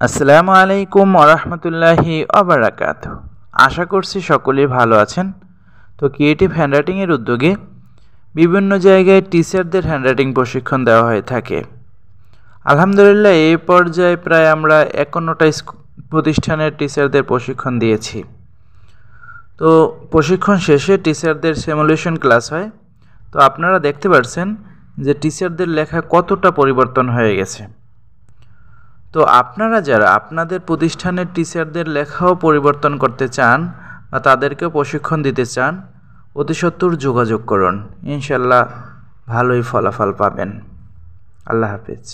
আসসালামু আলাইকুম ওরহমতুল্লাহি অবরাকাত আশা করছি সকলেই ভালো আছেন। তো ক্রিয়েটিভ হ্যান্ডরাইটিংয়ের উদ্যোগে বিভিন্ন জায়গায় টিচারদের হ্যান্ডরাইটিং প্রশিক্ষণ দেওয়া হয়ে থাকে। আলহামদুলিল্লাহ, এই পর্যায়ে প্রায় আমরা একান্নটা প্রতিষ্ঠানের টিচারদের প্রশিক্ষণ দিয়েছি। তো প্রশিক্ষণ শেষে টিচারদের সেমুলেশন ক্লাস হয়। তো আপনারা দেখতে পাচ্ছেন যে টিচারদের লেখা কতটা পরিবর্তন হয়ে গেছে। তো আপনারা যারা আপনাদের প্রতিষ্ঠানের টিচারদের লেখাও পরিবর্তন করতে চান বা তাদেরকেও প্রশিক্ষণ দিতে চান, অতি সত্তর যোগাযোগ করুন। ইনশাল্লাহ ভালোই ফলাফল পাবেন। আল্লাহ হাফিজ।